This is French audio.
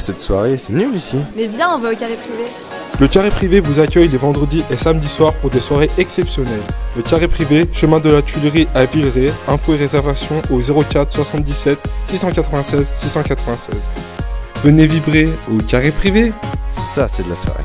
cette soirée? C'est nul ici. Mais viens, on va au carré privé. Le Carré Privé vous accueille les vendredis et samedis soirs pour des soirées exceptionnelles. Le Carré Privé, chemin de la Tuilerie à Villeray, info et réservation au 04 77 696 696. Venez vibrer au Carré Privé Ça, c'est de la soirée.